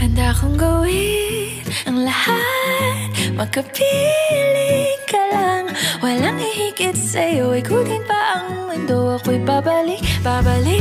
Handa kong gawin ang lahat. Makapiling ka lang. Walang ihigit sa'yo. Ikutin pa ang mundo. Ako'y babalik, babalik.